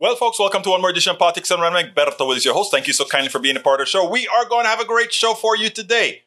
Well, folks, welcome to one more edition of Politics and Random. Berto is your host. Thank you so kindly for being a part of the show. We are going to have a great show for you today.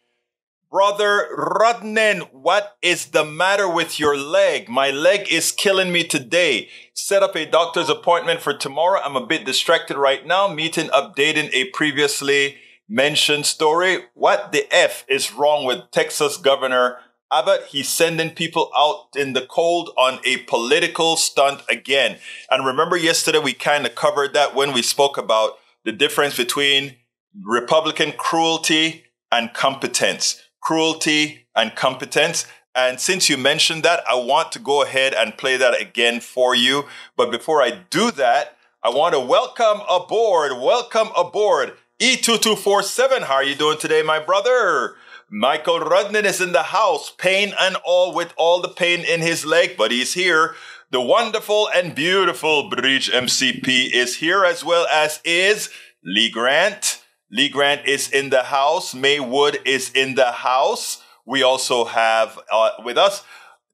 Brother Rodnan, what is the matter with your leg? My leg is killing me today. Set up a doctor's appointment for tomorrow. I'm a bit distracted right now, meeting, updating a previously mentioned story. What the F is wrong with Texas Governor Abbott? He's sending people out in the cold on a political stunt again. And remember yesterday we kind of covered that when we spoke about the difference between Republican cruelty and competence cruelty, and competence. And since you mentioned that, I want to go ahead and play that again for you. But before I do that, I want to welcome aboard, welcome aboard E2247. How are you doing today, my brother? Michael Rudnan is in the house, pain and all, with all the pain in his leg, but he's here. The wonderful and beautiful Bridge MCP is here, as well as is Lee Grant. Lee Grant is in the house. May Wood is in the house. We also have uh, with us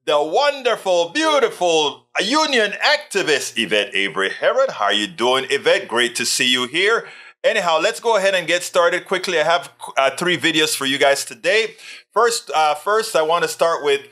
the wonderful, beautiful union activist Yvette Avery Herod. How are you doing, Yvette? Great to see you here. Anyhow, let's go ahead and get started quickly. I have uh, three videos for you guys today. First, uh, first, I want to start with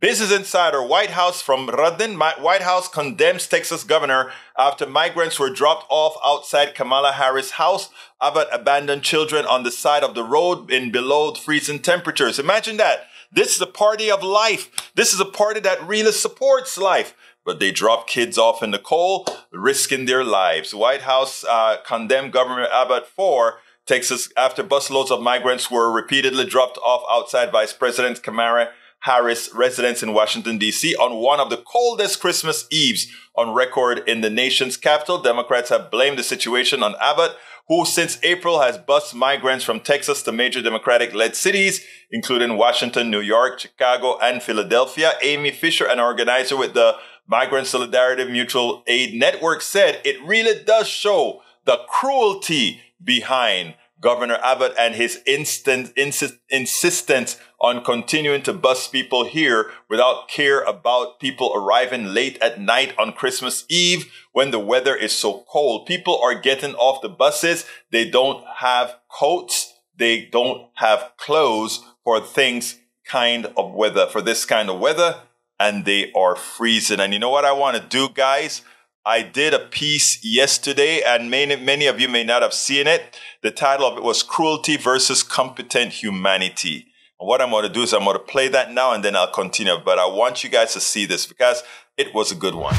Business Insider, White House from Rudin. White House condemns Texas governor after migrants were dropped off outside Kamala Harris' house. Abbott abandoned children on the side of the road in below freezing temperatures. Imagine that. This is a party of life. This is a party that really supports life. But they drop kids off in the cold, risking their lives. White House uh, condemned Governor Abbott for Texas after busloads of migrants were repeatedly dropped off outside Vice President Kamala Harris residence in Washington, D.C. on one of the coldest Christmas Eves on record in the nation's capital. Democrats have blamed the situation on Abbott, who since April has bused migrants from Texas to major Democratic led cities, including Washington, New York, Chicago, and Philadelphia. Amy Fisher, an organizer with the Migrant Solidarity Mutual Aid Network, said it really does show the cruelty behind Governor Abbott and his instant, insist, insistence on continuing to bus people here without care about people arriving late at night on Christmas Eve when the weather is so cold. People are getting off the buses. They don't have coats. They don't have clothes for things kind of weather, for this kind of weather. And they are freezing. And you know what I want to do, guys? I did a piece yesterday, and many, many of you may not have seen it. The title of it was Cruelty versus Competent Humanity. And what I'm going to do is I'm going to play that now and then I'll continue. But I want you guys to see this because it was a good one.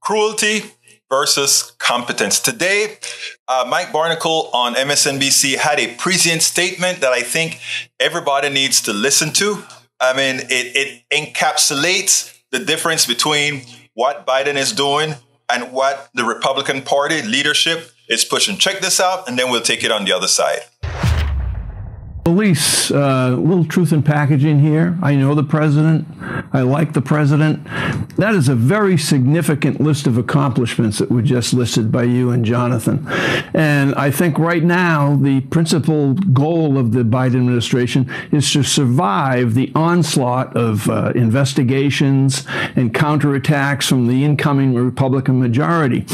Cruelty versus competence. Today, uh, Mike Barnicle on MSNBC had a prescient statement that I think everybody needs to listen to. I mean, it, it encapsulates the difference between what Biden is doing and what the Republican Party leadership is pushing. Check this out, and then we'll take it on the other side. Elise, uh, little truth in packaging here. I know the president. I like the president. That is a very significant list of accomplishments that were just listed by you and Jonathan. And I think right now the principal goal of the Biden administration is to survive the onslaught of uh, investigations and counterattacks from the incoming Republican majority.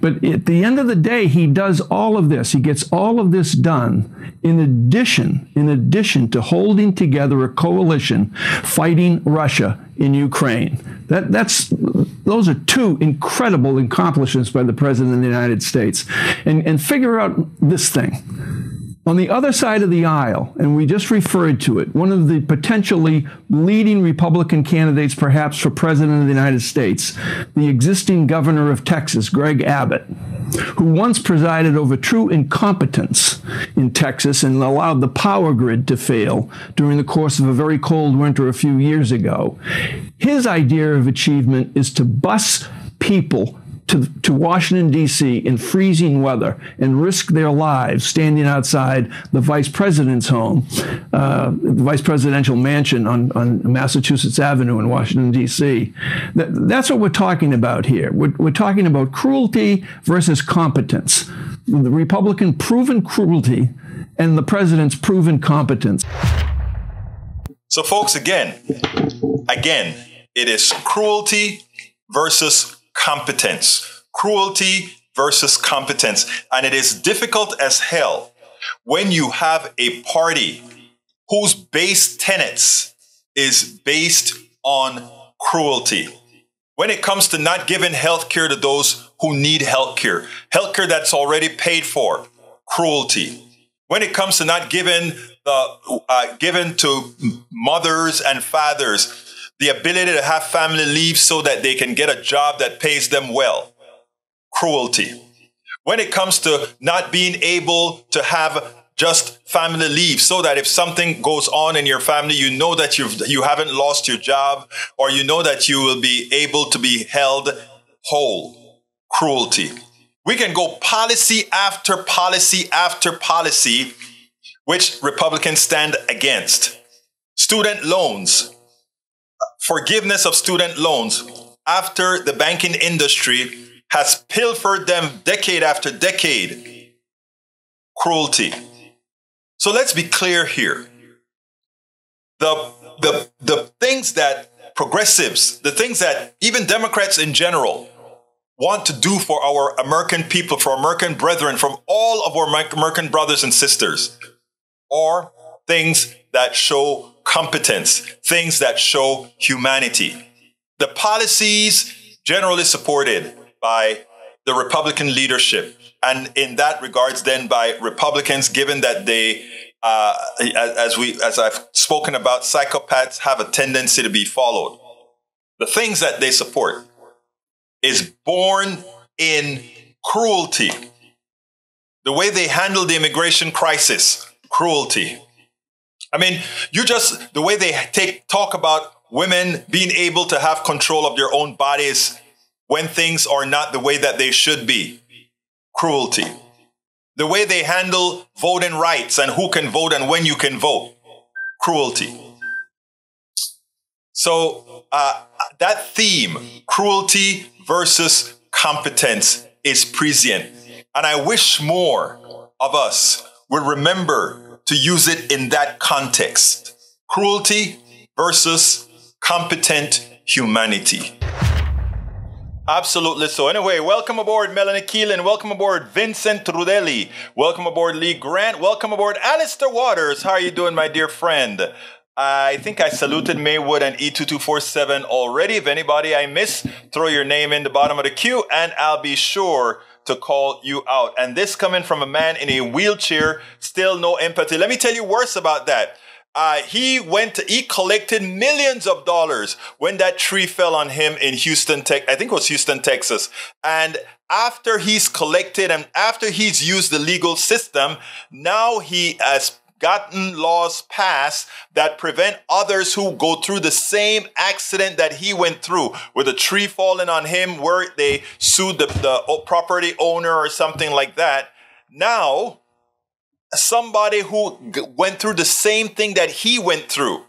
But at the end of the day, he does all of this. He gets all of this done in addition in addition to holding together a coalition fighting Russia in Ukraine. That, that's, those are two incredible accomplishments by the President of the United States. And, and figure out this thing. On the other side of the aisle, and we just referred to it, one of the potentially leading Republican candidates, perhaps for President of the United States, the existing governor of Texas, Greg Abbott, who once presided over true incompetence in Texas and allowed the power grid to fail during the course of a very cold winter a few years ago. His idea of achievement is to bus people to, to Washington, D.C. in freezing weather and risk their lives standing outside the vice president's home, uh, the vice presidential mansion on, on Massachusetts Avenue in Washington, D.C. That, that's what we're talking about here. We're, we're talking about cruelty versus competence. The Republican proven cruelty and the president's proven competence. So, folks, again, again, it is cruelty versus competence. cruelty versus competence. And it is difficult as hell when you have a party whose base tenets is based on cruelty. When it comes to not giving health care to those who need health care, health care that's already paid for, cruelty. When it comes to not giving the uh, given to mothers and fathers the ability to have family leave so that they can get a job that pays them well, cruelty. When it comes to not being able to have just family leave so that if something goes on in your family, you know that you've, you haven't lost your job or you know that you will be able to be held whole. Cruelty. We can go policy after policy after policy, which Republicans stand against. Student loans, forgiveness of student loans after the banking industry has pilfered them decade after decade. Cruelty. So let's be clear here. The, the, the things that progressives, the things that even Democrats in general want to do for our American people, for American brethren, from all of our American brothers and sisters, are things that show competence, things that show humanity. The policies generally supported by the Republican leadership and in that regards then by republicans given that they uh, as we as i've spoken about psychopaths have a tendency to be followed. The things that they support is born in cruelty. The way they handle the immigration crisis cruelty i mean you just the way they take talk about women being able to have control of their own bodies when things are not the way that they should be cruelty. The way they handle voting rights and who can vote and when you can vote, cruelty. So uh, that theme, cruelty versus competence, is prescient. And I wish more of us would remember to use it in that context. Cruelty versus competent humanity. Absolutely so. Anyway, welcome aboard Melanie Keelan. Welcome aboard Vincent Trudelli. Welcome aboard Lee Grant. Welcome aboard Alistair Waters. How are you doing, my dear friend? I think I saluted Maywood and E2247 already. If anybody I miss, throw your name in the bottom of the queue and I'll be sure to call you out. And this coming from a man in a wheelchair, still no empathy. Let me tell you worse about that. Uh, he went, to, he collected millions of dollars when that tree fell on him in Houston, Tech. I think it was Houston, Texas. And after he's collected and after he's used the legal system, now he has gotten laws passed that prevent others who go through the same accident that he went through with a tree falling on him where they sued the, the property owner or something like that. Now, somebody who went through the same thing that he went through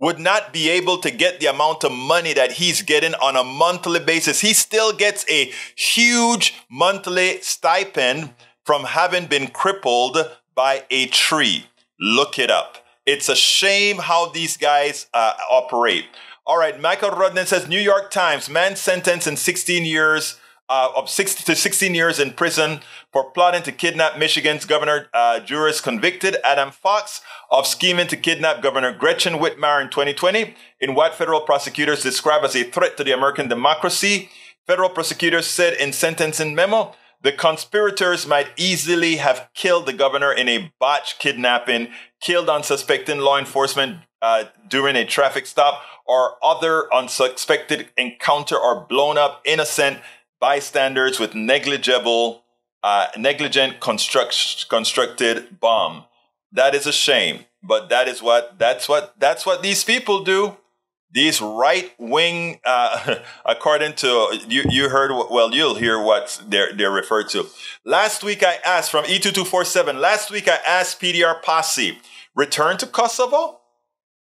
would not be able to get the amount of money that he's getting on a monthly basis. He still gets a huge monthly stipend from having been crippled by a tree. Look it up. It's a shame how these guys uh, operate. All right, Michael Rudnan says New York Times man sentenced in 16 years uh, of 60 to 16 years in prison for plotting to kidnap Michigan's governor. Uh, jurors convicted Adam Fox of scheming to kidnap Governor Gretchen Whitmer in 2020 in what federal prosecutors describe as a threat to the American democracy. Federal prosecutors said in sentencing memo, the conspirators might easily have killed the governor in a botched kidnapping, killed unsuspecting law enforcement uh, during a traffic stop, or other unsuspected encounter, or blown up innocent bystanders with negligible, uh, negligent construct, constructed bomb. That is a shame, but that is what that's what that's what these people do. These right wing, uh, according to you, you heard well, you'll hear what they're they're referred to. Last week I asked from E2247. Last week I asked PDR Posse, return to Kosovo.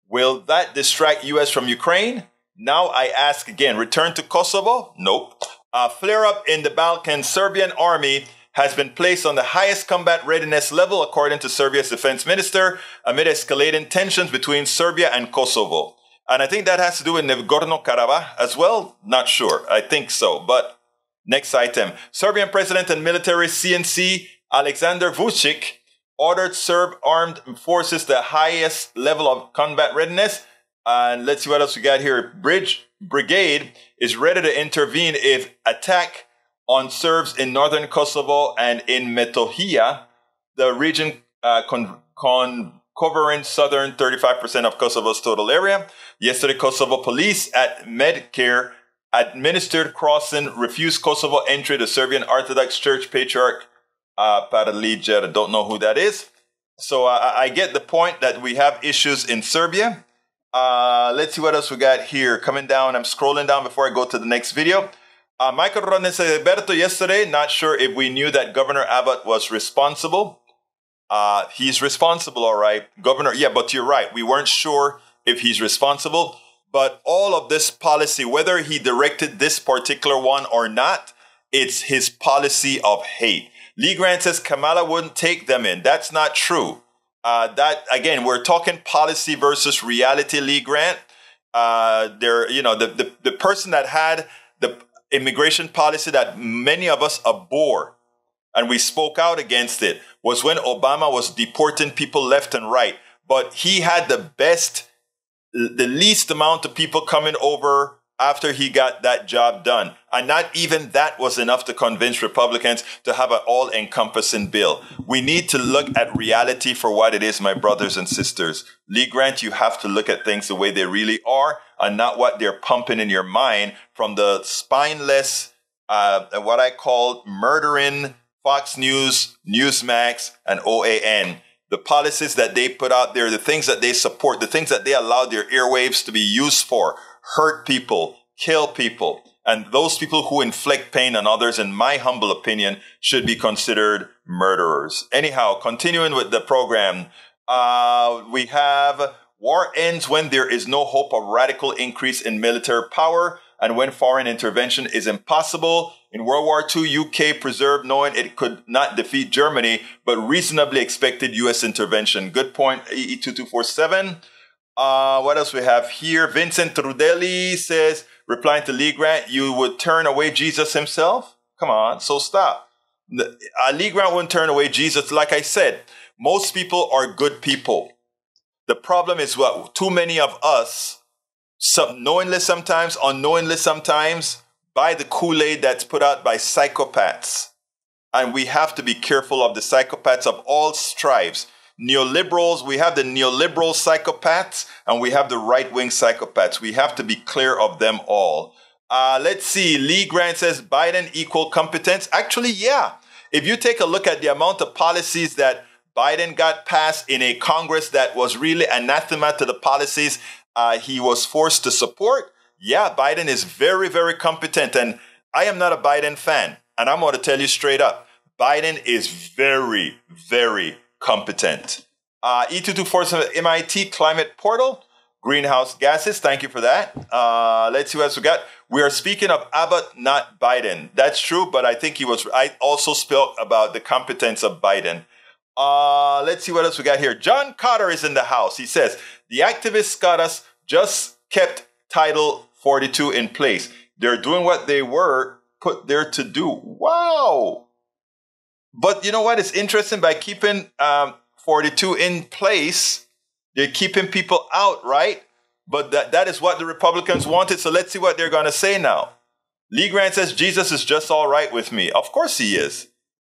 Will that distract U.S. from Ukraine? Now I ask again, return to Kosovo? Nope. A flare up in the Balkan Serbian army has been placed on the highest combat readiness level, according to Serbia's defense minister, amid escalating tensions between Serbia and Kosovo. And I think that has to do with Nagorno Karabakh as well. Not sure. I think so. But Next item. Serbian President and military CNC Alexander Vucic ordered Serb armed forces the highest level of combat readiness. And let's see what else we got here. Bridge Brigade is ready to intervene if attack on Serbs in northern Kosovo and in Metohija, the region uh, con- con- covering southern 35% of Kosovo's total area. Yesterday, Kosovo police at Merdare administered crossing refused Kosovo entry to Serbian Orthodox Church Patriarch uh. I don't know who that is. So uh, I get the point that we have issues in Serbia. Uh, let's see what else we got here. Coming down, I'm scrolling down before I go to the next video. Uh, Michael Rones Alberto yesterday, not sure if we knew that Governor Abbott was responsible. Uh, he's responsible, all right. Governor, yeah, but you're right. We weren't sure if he's responsible. But all of this policy, whether he directed this particular one or not, it's his policy of hate. Lee Grant says Kamala wouldn't take them in. That's not true. Uh, that again, we're talking policy versus reality. Lee Grant, uh, there, you know, the, the the person that had the immigration policy that many of us abhor, and we spoke out against it, was when Obama was deporting people left and right. But he had the best, the least amount of people coming over after he got that job done. And not even that was enough to convince Republicans to have an all encompassing bill. We need to look at reality for what it is, my brothers and sisters. Lee Grant, you have to look at things the way they really are and not what they're pumping in your mind from the spineless, uh, what I call murdering Fox News, Newsmax, and OAN the policies that they put out there, the things that they support, the things that they allow their airwaves to be used for hurt people, kill people. And those people who inflict pain on others, in my humble opinion, should be considered murderers. Anyhow, continuing with the program, uh, we have war ends when there is no hope of radical increase in military power and when foreign intervention is impossible. In World War II, UK preserved knowing it could not defeat Germany, but reasonably expected US intervention. Good point, EE2247. Uh, what else we have here? Vincent Trudelli says, replying to Lee Grant, you would turn away Jesus himself? Come on, so stop. Uh, Lee Grant wouldn't turn away Jesus. Like I said, most people are good people. The problem is what too many of us, some, knowingly sometimes, unknowingly sometimes, buy the Kool-Aid that's put out by psychopaths. And we have to be careful of the psychopaths of all stripes neoliberals, we have the neoliberal psychopaths and we have the right wing psychopaths. We have to be clear of them all. Uh, let's see. Lee Grant says Biden equal competence. Actually, yeah. If you take a look at the amount of policies that Biden got passed in a Congress that was really anathema to the policies uh, he was forced to support, yeah, Biden is very, very competent. And I am not a Biden fan. And I'm going to tell you straight up Biden is very, very competent. Uh, E2247 MIT Climate Portal, greenhouse gases. Thank you for that. Uh, let's see what else we got. We are speaking of Abbott, not Biden. That's true, but I think he was. I also spoke about the competence of Biden. Uh, let's see what else we got here. John Carter is in the house. He says the activists got us just kept Title 42 in place. They're doing what they were put there to do. Wow. But you know what? It's interesting by keeping um, 42 in place, they're keeping people out, right? But that, that is what the Republicans wanted. So let's see what they're going to say now. Lee Grant says, Jesus is just all right with me. Of course he is.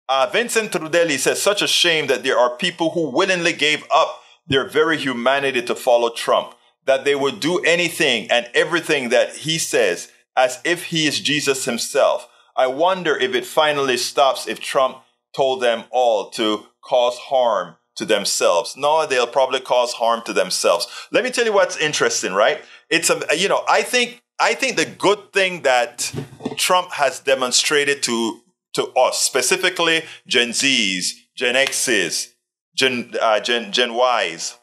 Uh, Vincent Trudelli says, such a shame that there are people who willingly gave up their very humanity to follow Trump, that they would do anything and everything that he says as if he is Jesus himself. I wonder if it finally stops if Trump told them all to cause harm to themselves. No, they'll probably cause harm to themselves. Let me tell you what's interesting, right? It's a, you know, I think, I think the good thing that Trump has demonstrated to, to us, specifically Gen Zs, Gen Xs, Gen, uh, Gen, Gen Ys,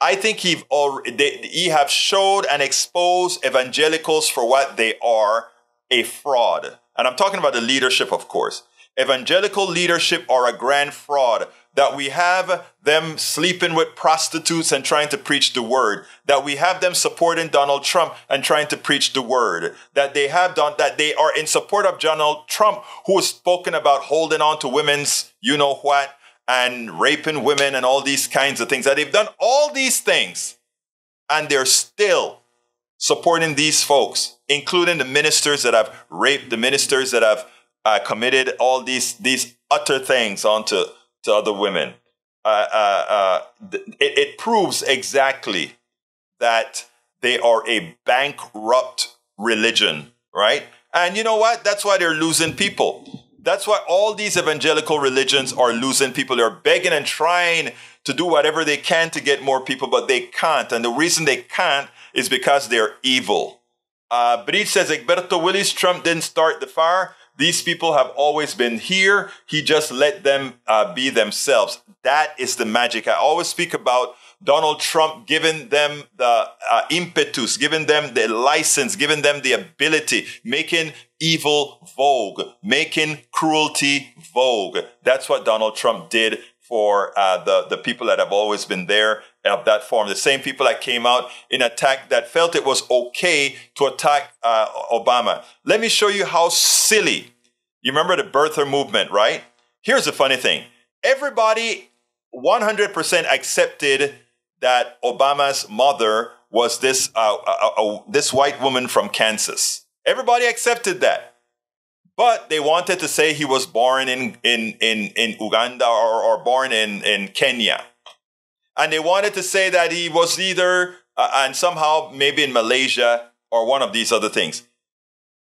I think he've already, he have showed and exposed evangelicals for what they are, a fraud. And I'm talking about the leadership, of course. Evangelical leadership are a grand fraud. That we have them sleeping with prostitutes and trying to preach the word, that we have them supporting Donald Trump and trying to preach the word, that they have done, that they are in support of Donald Trump, who has spoken about holding on to women's, you know what, and raping women and all these kinds of things, that they've done all these things and they're still supporting these folks, including the ministers that have raped, the ministers that have uh, committed all these, these utter things onto to other women. Uh, uh, uh it, it proves exactly that they are a bankrupt religion, right? And you know what? That's why they're losing people. That's why all these evangelical religions are losing people. They're begging and trying to do whatever they can to get more people, but they can't. And the reason they can't is because they're evil. Uh, Breed says Egberto Willies, Trump didn't start the fire. These people have always been here. He just let them uh, be themselves. That is the magic. I always speak about Donald Trump giving them the uh, impetus, giving them the license, giving them the ability, making evil vogue, making cruelty vogue. That's what Donald Trump did for uh, the, the people that have always been there of that form. The same people that came out in attack that felt it was okay to attack uh, Obama. Let me show you how silly. You remember the birther movement, right? Here's the funny thing. Everybody 100% accepted that Obama's mother was this uh, uh, uh, this white woman from Kansas. Everybody accepted that. But they wanted to say he was born in, in, in, in Uganda or, or born in, in Kenya and they wanted to say that he was either uh, and somehow maybe in Malaysia or one of these other things.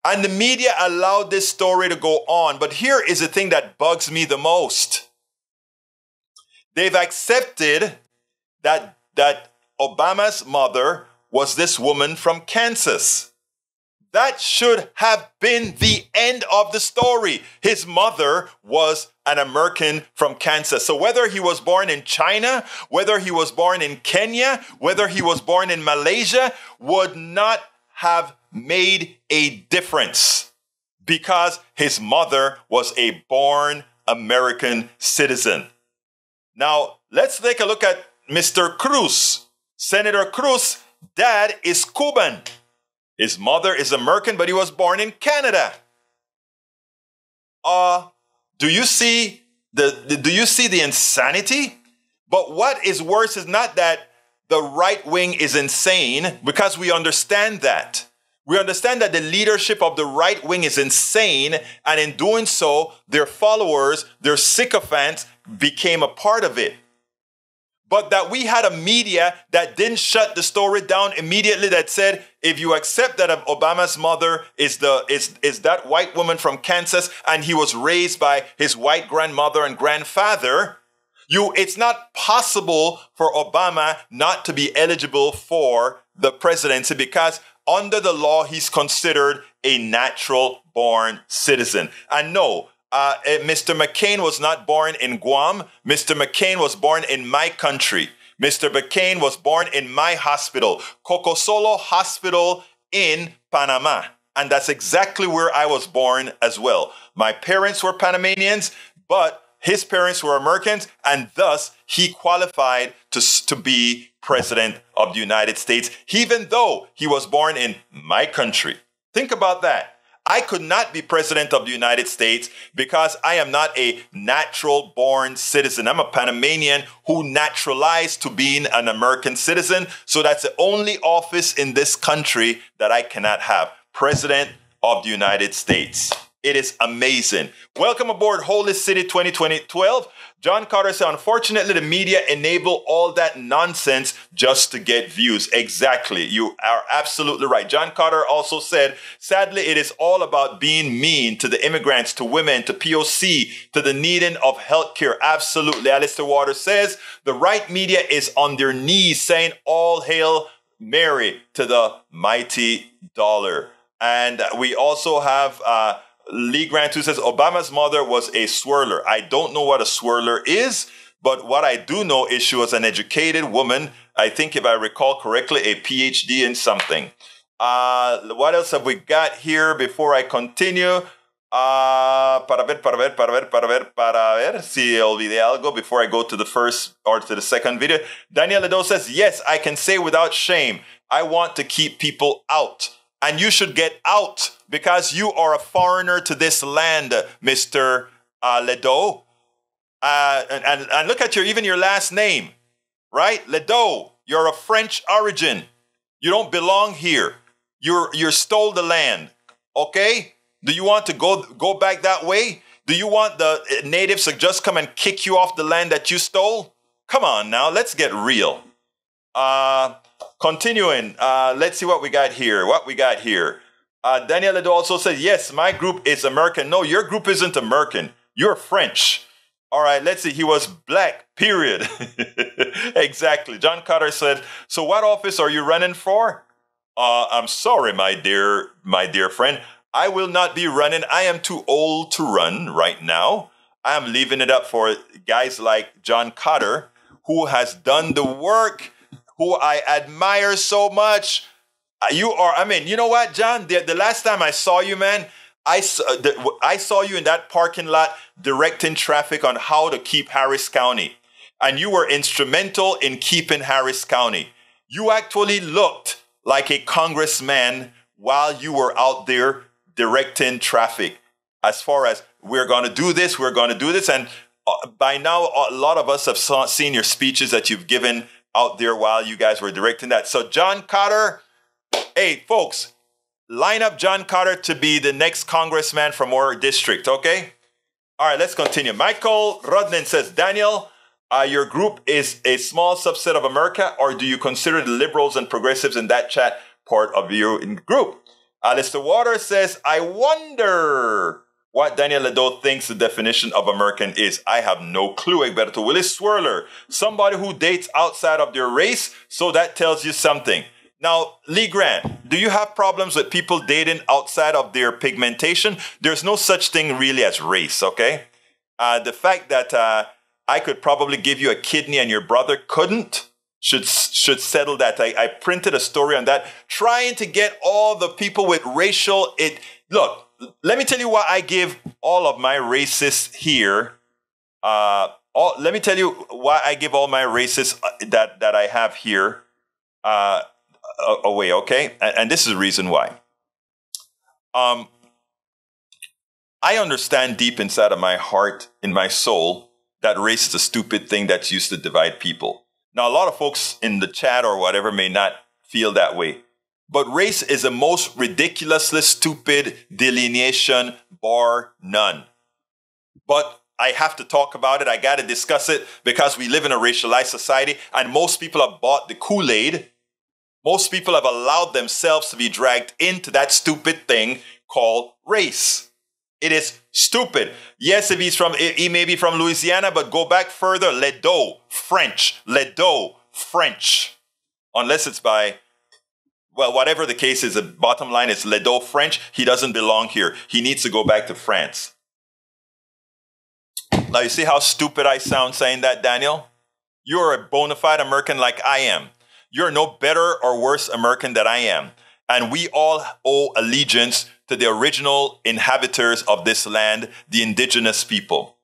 And the media allowed this story to go on. But here is the thing that bugs me the most. They've accepted that, that Obama's mother was this woman from Kansas. That should have been the end of the story. His mother was an American from Kansas. So whether he was born in China, whether he was born in Kenya, whether he was born in Malaysia, would not have made a difference because his mother was a born American citizen. Now, let's take a look at Mr. Cruz. Senator Cruz, dad is Cuban. His mother is American, but he was born in Canada. Uh, do you see the, the do you see the insanity? But what is worse is not that the right wing is insane because we understand that. We understand that the leadership of the right wing is insane, and in doing so, their followers, their sycophants, became a part of it but that we had a media that didn't shut the story down immediately that said if you accept that obama's mother is the is, is that white woman from kansas and he was raised by his white grandmother and grandfather you it's not possible for obama not to be eligible for the presidency because under the law he's considered a natural born citizen. And no uh, eh, Mr. McCain was not born in Guam. Mr. McCain was born in my country. Mr. McCain was born in my hospital, Coco Solo Hospital in Panama. And that's exactly where I was born as well. My parents were Panamanians, but his parents were Americans, and thus he qualified to, to be president of the United States, even though he was born in my country. Think about that. I could not be president of the United States because I am not a natural born citizen. I'm a Panamanian who naturalized to being an American citizen. So that's the only office in this country that I cannot have. President of the United States. It is amazing. Welcome aboard Holy City 2012. John Carter said, unfortunately, the media enable all that nonsense just to get views. Exactly. You are absolutely right. John Carter also said, sadly, it is all about being mean to the immigrants, to women, to POC, to the needing of healthcare. Absolutely. Alistair Waters says, the right media is on their knees saying, all hail Mary to the mighty dollar. And we also have, uh, Lee Grant, who says Obama's mother was a swirler. I don't know what a swirler is, but what I do know is she was an educated woman. I think, if I recall correctly, a PhD in something. Uh, what else have we got here before I continue? Uh, para ver, para ver, para ver, para ver, para ver si olvidé algo before I go to the first or to the second video. Daniel Ledo says, Yes, I can say without shame, I want to keep people out. And you should get out because you are a foreigner to this land, Mr. Uh, Ledo. Uh, and, and, and look at your even your last name, right? Ledo. You're a French origin. You don't belong here. You're you stole the land. Okay? Do you want to go go back that way? Do you want the natives to just come and kick you off the land that you stole? Come on now, let's get real. Uh, continuing, uh, let's see what we got here. What we got here. Uh, Daniel Ledo also said, yes, my group is American. No, your group isn't American. You're French. All right, let's see. He was black, period. exactly. John Carter said, so what office are you running for? Uh, I'm sorry, my dear, my dear friend. I will not be running. I am too old to run right now. I am leaving it up for guys like John Cotter, who has done the work, who I admire so much. You are, I mean, you know what, John? The, the last time I saw you, man, I, uh, the, I saw you in that parking lot directing traffic on how to keep Harris County. And you were instrumental in keeping Harris County. You actually looked like a congressman while you were out there directing traffic as far as we're going to do this, we're going to do this. And uh, by now, a lot of us have saw, seen your speeches that you've given out there while you guys were directing that. So, John Cotter, hey, folks, line up John Carter to be the next congressman from our district, okay? All right, let's continue. Michael Rodnan says, Daniel, uh, your group is a small subset of America, or do you consider the liberals and progressives in that chat part of your group? Alistair Waters says, I wonder what Daniel Ledo thinks the definition of American is. I have no clue, Egberto. Willies Swirler, somebody who dates outside of their race, so that tells you something. Now, Lee Grant, do you have problems with people dating outside of their pigmentation? There's no such thing really as race, okay? Uh, the fact that uh, I could probably give you a kidney and your brother couldn't, should should settle that. I, I printed a story on that, trying to get all the people with racial. It look. Let me tell you why I give all of my racists here. Uh, all, let me tell you why I give all my racists uh, that that I have here uh, away. Okay, and, and this is the reason why. Um, I understand deep inside of my heart, in my soul, that race is a stupid thing that's used to divide people. Now, a lot of folks in the chat or whatever may not feel that way. But race is the most ridiculously stupid delineation, bar none. But I have to talk about it. I got to discuss it because we live in a racialized society and most people have bought the Kool Aid. Most people have allowed themselves to be dragged into that stupid thing called race. It is stupid. Yes, if he's from, he may be from Louisiana, but go back further. Ledo, French. Ledo, French. Unless it's by, well, whatever the case is, the bottom line is Ledo, French. He doesn't belong here. He needs to go back to France. Now, you see how stupid I sound saying that, Daniel? You're a bona fide American like I am. You're no better or worse American than I am. And we all owe allegiance to the original inhabitants of this land, the indigenous people.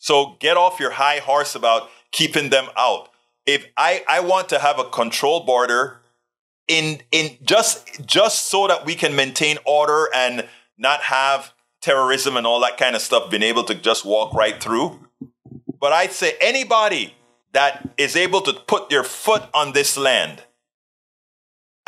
So get off your high horse about keeping them out. If I, I want to have a control border in in just just so that we can maintain order and not have terrorism and all that kind of stuff being able to just walk right through. But I'd say anybody that is able to put their foot on this land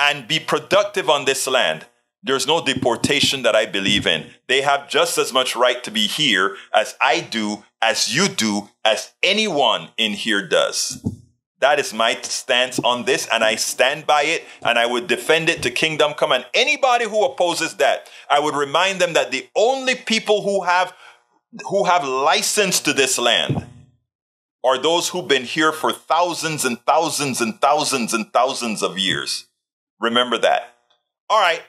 and be productive on this land there's no deportation that I believe in. They have just as much right to be here as I do, as you do, as anyone in here does. That is my stance on this, and I stand by it, and I would defend it to kingdom come. And anybody who opposes that, I would remind them that the only people who have who have license to this land are those who've been here for thousands and thousands and thousands and thousands of years. Remember that. All right,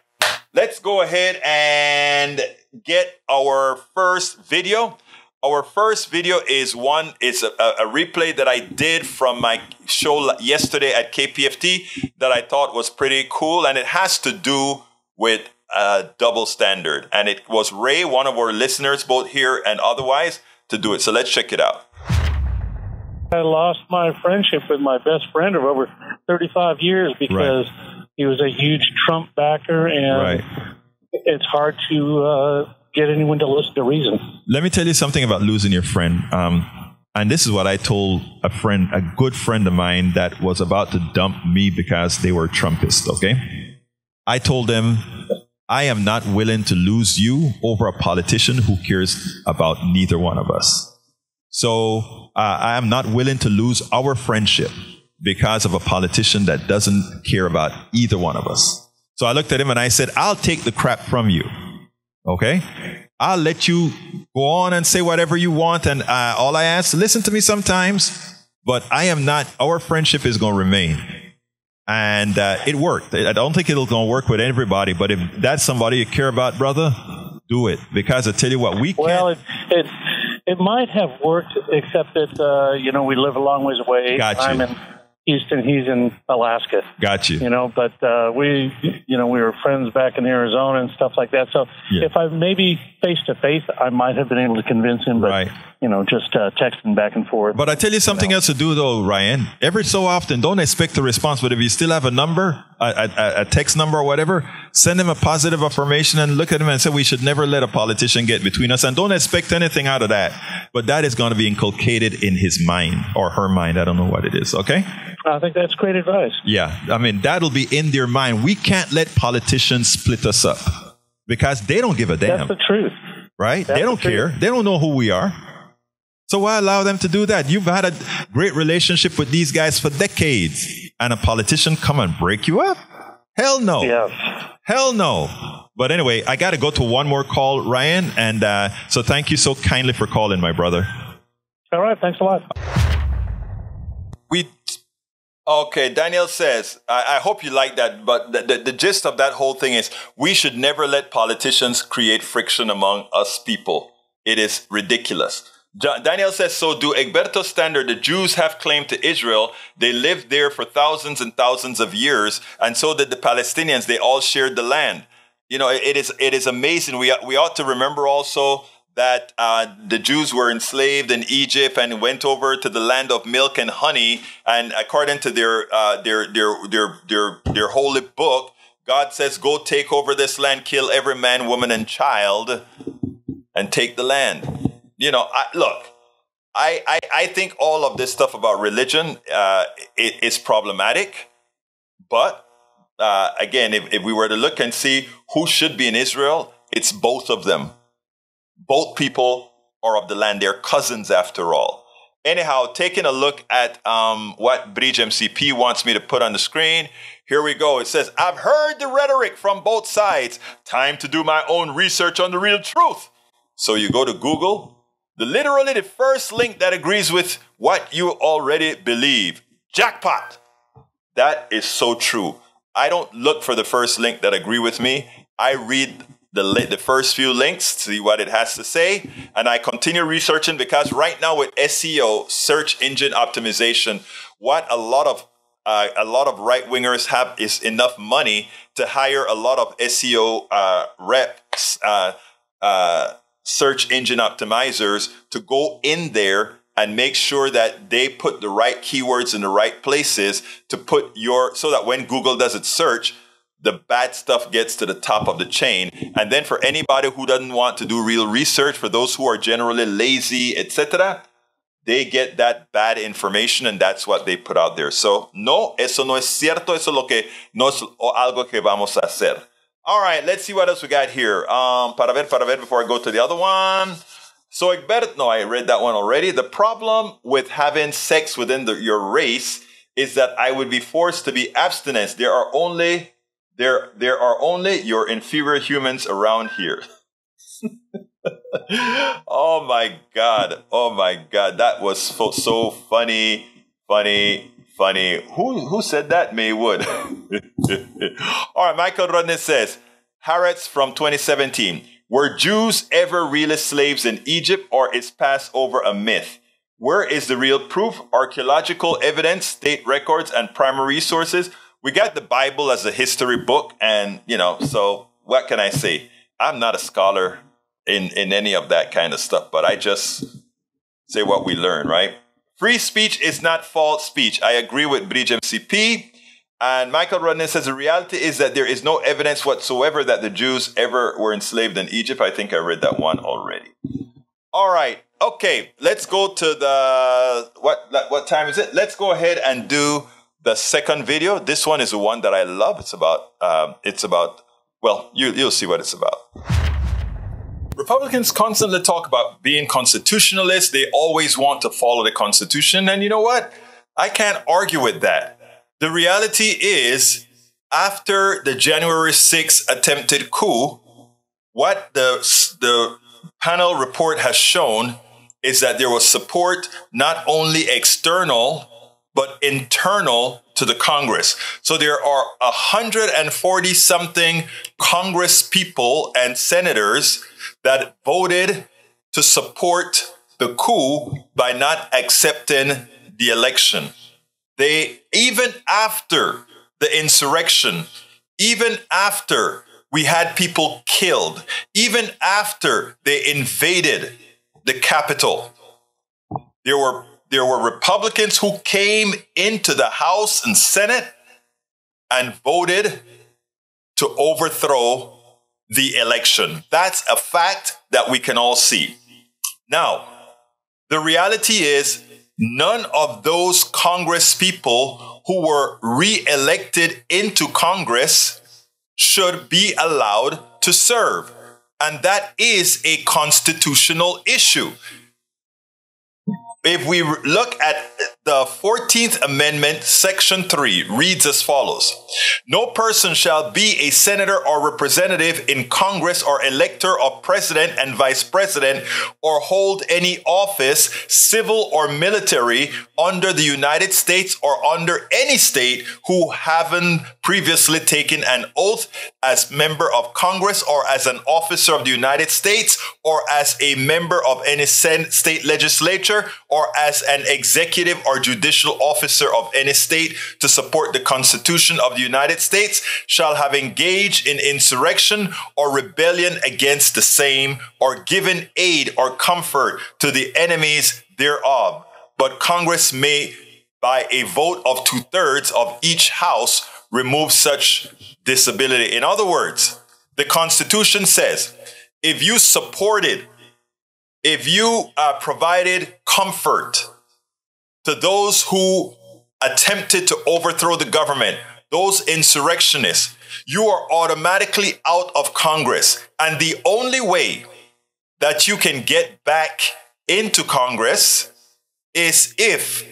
let's go ahead and get our first video. Our first video is one, it's a, a, replay that I did from my show yesterday at KPFT that I thought was pretty cool. And it has to do with uh, double standard. And it was Ray, one of our listeners, both here and otherwise, to do it. So let's check it out. I lost my friendship with my best friend of over 35 years because right. he was a huge Trump backer, and right. it's hard to uh, get anyone to listen to reason. Let me tell you something about losing your friend. Um, and this is what I told a friend, a good friend of mine that was about to dump me because they were Trumpists, okay? I told them, I am not willing to lose you over a politician who cares about neither one of us. So uh, I am not willing to lose our friendship because of a politician that doesn't care about either one of us. So I looked at him and I said, I'll take the crap from you. Okay? I'll let you go on and say whatever you want. And uh, all I ask, listen to me sometimes, but I am not, our friendship is going to remain. And uh, it worked. I don't think it'll going to work with everybody, but if that's somebody you care about, brother, do it. Because I tell you what, we can't. Well, it, it, it might have worked, except that, uh, you know, we live a long ways away. Gotcha. I'm in Houston. He's in Alaska. Got you. You know, but uh, we, you know, we were friends back in Arizona and stuff like that. So yeah. if I maybe face to face, I might have been able to convince him. But right. you know, just uh, texting back and forth. But I tell you something you know. else to do though, Ryan. Every so often, don't expect a response. But if you still have a number, a, a, a text number or whatever, send him a positive affirmation and look at him and say we should never let a politician get between us, and don't expect anything out of that. But that is going to be inculcated in his mind or her mind. I don't know what it is. Okay. I think that's great advice. Yeah, I mean that'll be in their mind. We can't let politicians split us up because they don't give a damn. That's the truth, right? That's they don't the care. They don't know who we are. So why allow them to do that? You've had a great relationship with these guys for decades, and a politician come and break you up? Hell no. Yes. Hell no. But anyway, I got to go to one more call, Ryan, and uh, so thank you so kindly for calling, my brother. All right. Thanks a lot. We Okay, Daniel says, I, I, hope you like that, but the, the, the, gist of that whole thing is we should never let politicians create friction among us people. It is ridiculous. Daniel says, so do Egberto standard, the Jews have claim to Israel. They lived there for thousands and thousands of years, and so did the Palestinians. They all shared the land. You know, it is, it is amazing. We, we ought to remember also that uh, the Jews were enslaved in Egypt and went over to the land of milk and honey. And according to their uh, their, their their their their holy book, God says, "Go take over this land, kill every man, woman, and child, and take the land." You know, I, look. I, I, I think all of this stuff about religion uh, is problematic, but uh, again, if, if we were to look and see who should be in Israel, it's both of them both people are of the land. They're cousins after all. Anyhow, taking a look at um, what Bridge MCP wants me to put on the screen, here we go. It says, I've heard the rhetoric from both sides. Time to do my own research on the real truth. So you go to Google, the literally the first link that agrees with what you already believe. Jackpot. That is so true. I don't look for the first link that agree with me. I read the, the first few links, see what it has to say. And I continue researching because right now with SEO, search engine optimization, what a lot of uh, a lot of right wingers have is enough money to hire a lot of SEO uh, reps, uh, uh, search engine optimizers to go in there and make sure that they put the right keywords in the right places to put your so that when Google does its search, the bad stuff gets to the top of the chain. And then for anybody who doesn't want to do real research, for those who are generally lazy, etc., they get that bad information and that's what they put out there. So, no, eso no es cierto, eso es lo que no es algo que vamos a hacer. All right, let's see what else we got here. Um, para ver, para ver, before I go to the other one. So, Egberto, no, I read that one already. The problem with having sex within the, your race is that I would be forced to be abstinence. There are only there, there are only your inferior humans around here. oh my God. Oh my God. That was so, so funny, funny, funny. Who, who said that? Maywood. All right. Michael Rodney says, Haaretz from 2017. Were Jews ever really slaves in Egypt or is Passover a myth? Where is the real proof? Archaeological evidence, state records, and primary sources we got the Bible as a history book, and you know, so what can I say? I'm not a scholar in, in any of that kind of stuff, but I just say what we learn, right? Free speech is not false speech. I agree with Bridge MCP. And Michael Rudnan says the reality is that there is no evidence whatsoever that the Jews ever were enslaved in Egypt. I think I read that one already. All right. Okay. Let's go to the what what time is it? Let's go ahead and do the second video. This one is the one that I love. It's about um, it's about well, you you'll see what it's about. Republicans constantly talk about being constitutionalists. They always want to follow the Constitution. And you know what? I can't argue with that. The reality is, after the January 6th attempted coup, what the, the panel report has shown is that there was support not only external, but internal to the Congress. So there are 140 something Congress people and senators that voted to support the coup by not accepting the election. They, even after the insurrection, even after we had people killed, even after they invaded the Capitol, there were, there were Republicans who came into the House and Senate and voted to overthrow the election. That's a fact that we can all see. Now, the reality is none of those Congress people who were re-elected into Congress should be allowed to serve. And that is a constitutional issue. If we look at the 14th Amendment, Section 3 reads as follows. No person shall be a senator or representative in Congress or elector of president and vice president or hold any office, civil or military, under the United States or under any state who haven't previously taken an oath as member of Congress or as an officer of the United States or as a member of any state legislature or as an executive or judicial officer of any state to support the Constitution of the United States shall have engaged in insurrection or rebellion against the same or given aid or comfort to the enemies thereof. But Congress may, by a vote of two thirds of each house, remove such disability. In other words, the Constitution says if you supported, if you uh, provided comfort to those who attempted to overthrow the government, those insurrectionists, you are automatically out of Congress. And the only way that you can get back into Congress is if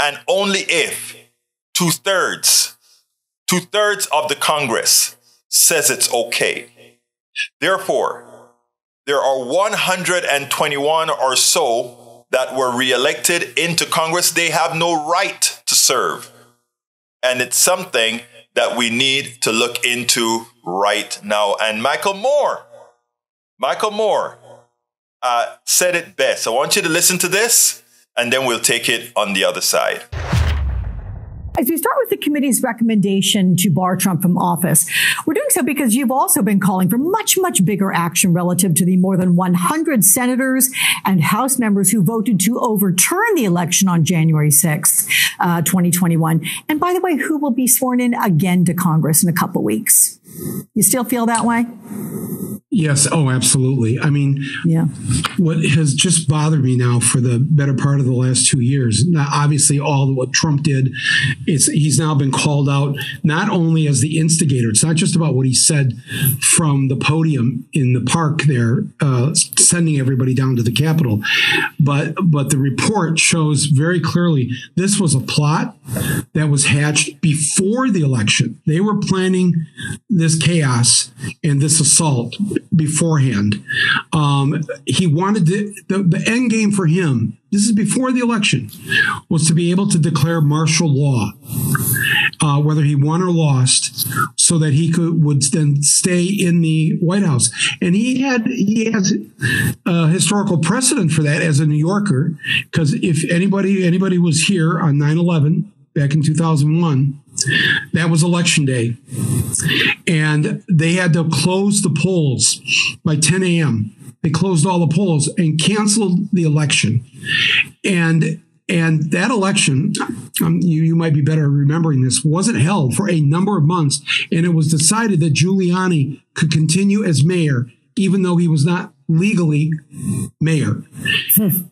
and only if two thirds, two thirds of the Congress says it's okay. Therefore, there are 121 or so that were reelected into Congress, they have no right to serve. And it's something that we need to look into right now. And Michael Moore, Michael Moore uh, said it best. I want you to listen to this, and then we'll take it on the other side. As we start with the committee's recommendation to bar Trump from office, we're doing so because you've also been calling for much, much bigger action relative to the more than 100 senators and House members who voted to overturn the election on January 6th, uh, 2021. And by the way, who will be sworn in again to Congress in a couple weeks. You still feel that way? Yes. Oh, absolutely. I mean, yeah. What has just bothered me now for the better part of the last two years, now, obviously, all what Trump did, is he's now been called out not only as the instigator. It's not just about what he said from the podium in the park there, uh, sending everybody down to the Capitol, but but the report shows very clearly this was a plot that was hatched before the election. They were planning this chaos and this assault beforehand. Um, he wanted to, the, the end game for him, this is before the election, was to be able to declare martial law, uh, whether he won or lost, so that he could would then stay in the White House. And he had he has a historical precedent for that as a New Yorker, because if anybody anybody was here on 9 11 back in 2001, That was election day. And they had to close the polls by 10 a.m. They closed all the polls and canceled the election. And and that election, um, you, you might be better remembering this, wasn't held for a number of months. And it was decided that Giuliani could continue as mayor, even though he was not legally mayor.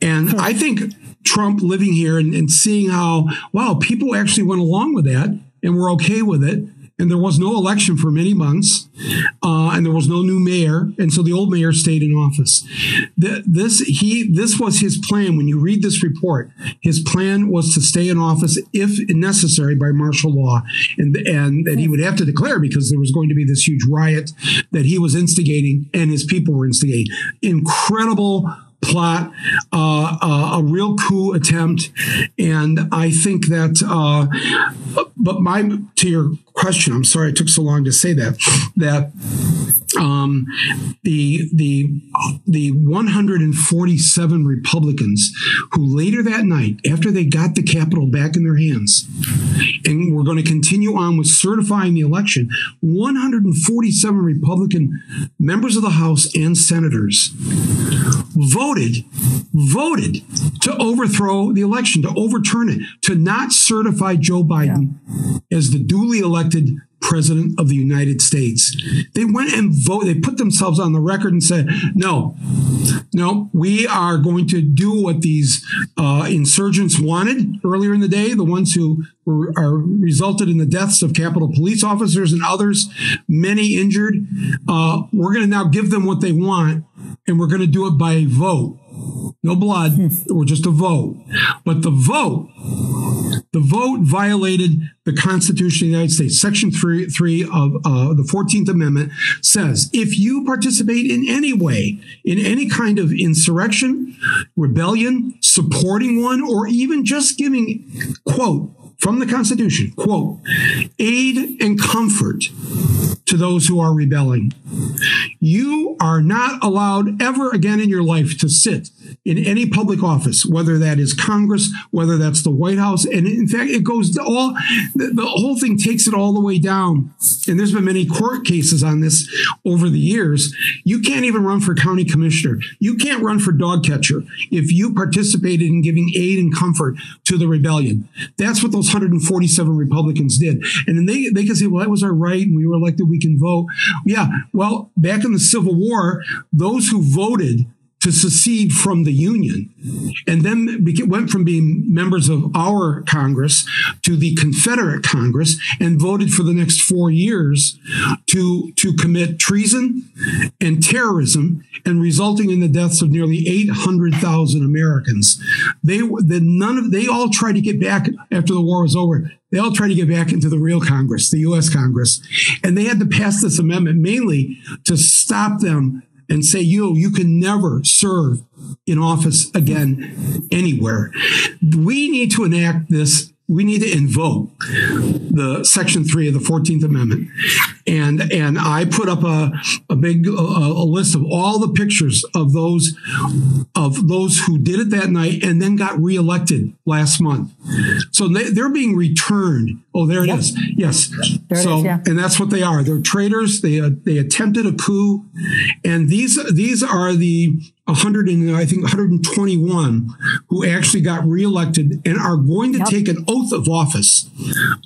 and I think Trump living here and, and seeing how, wow, people actually went along with that and were okay with it and there was no election for many months, uh, and there was no new mayor, and so the old mayor stayed in office. The, this he this was his plan. When you read this report, his plan was to stay in office if necessary by martial law, and and that he would have to declare because there was going to be this huge riot that he was instigating and his people were instigating. Incredible plot, uh, uh, a real coup attempt, and I think that. Uh, but my to your question, I'm sorry it took so long to say that. That um, the the the 147 Republicans who later that night, after they got the Capitol back in their hands, and we're going to continue on with certifying the election, 147 Republican members of the House and senators voted voted to overthrow the election, to overturn it, to not certify Joe Biden yeah. as the duly elected president of the United States. They went and voted, they put themselves on the record and said, no, no, we are going to do what these uh, insurgents wanted earlier in the day, the ones who were, are resulted in the deaths of Capitol police officers and others, many injured. Uh, we're going to now give them what they want, and we're going to do it by a vote no blood, or just a vote. But the vote, the vote violated the Constitution of the United States. Section 3, three of uh, the 14th Amendment says if you participate in any way in any kind of insurrection, rebellion, supporting one, or even just giving, quote, from the Constitution, quote, aid and comfort to those who are rebelling. You are not allowed ever again in your life to sit in any public office, whether that is Congress, whether that's the White House. And in fact, it goes all, the, the whole thing takes it all the way down. And there's been many court cases on this over the years. You can't even run for county commissioner. You can't run for dog catcher if you participated in giving aid and comfort to the rebellion. That's what those 147 Republicans did. And then they, they can say, well, that was our right and we were elected, we can vote. Yeah. Well, back in the Civil War, those who voted to secede from the Union and then went from being members of our Congress to the Confederate Congress and voted for the next four years to, to commit treason and terrorism and resulting in the deaths of nearly 800,000 Americans. They, the, none of, they all tried to get back after the war was over. They all tried to get back into the real Congress, the U.S. Congress. And they had to pass this amendment mainly to stop them and say, you, you can never serve in office again anywhere. We need to enact this we need to invoke the section three of the 14th amendment. And and i put up a, a big a, a, list of all the pictures of those of those who did it that night and then got reelected last month. So they, are being returned. Oh there it yep. is. yes. There so is, yeah. and that's what they are. They're traitors. They uh, they attempted a coup. And these these are the 100 and I think 121 who actually got reelected and are going to yep. take an oath of office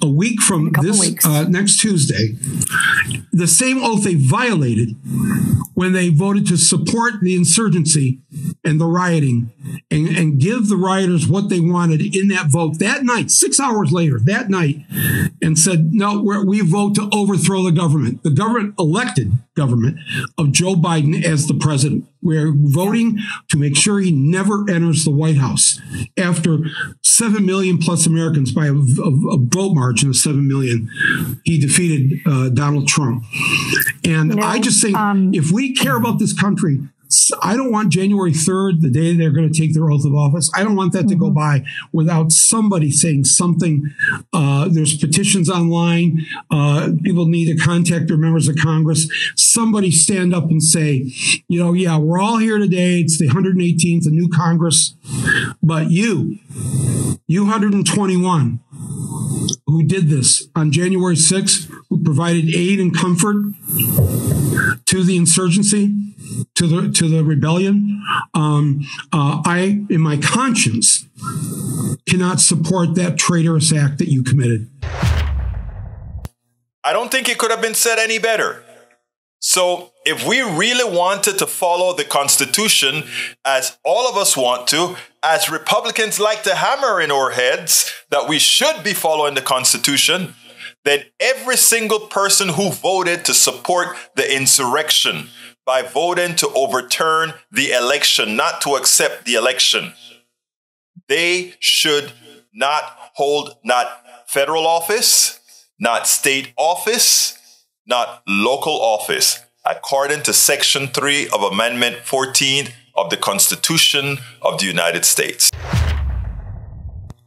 a week from a this uh, next Tuesday. The same oath they violated when they voted to support the insurgency and the rioting and, and give the rioters what they wanted in that vote that night, six hours later, that night, and said, no, we vote to overthrow the government. The government elected government of Joe Biden as the president. We're voting to make sure he never enters the White House after 7 million plus Americans by a, a, a vote margin of 7 million. He defeated uh, Donald Trump. And I just think um, if we care about this country, I don't want January 3rd, the day they're going to take their oath of office. I don't want that mm-hmm. to go mm-hmm. by without somebody saying something. Uh, there's petitions online. Uh, people need to contact their members of Congress. Somebody stand up and say, you know, yeah, we're all here today. It's the 118th, the new Congress. But you, you 121, who did this on January 6th, who provided aid and comfort to the insurgency, to the to the rebellion. Um, uh, I, in my conscience, cannot support that traitorous act that you committed. I don't think it could have been said any better. So, if we really wanted to follow the Constitution, as all of us want to, as Republicans like to hammer in our heads that we should be following the Constitution, then every single person who voted to support the insurrection by voting to overturn the election, not to accept the election, they should not hold not federal office, not state office, not local office, according to Section 3 of Amendment 14 of the Constitution of the United States.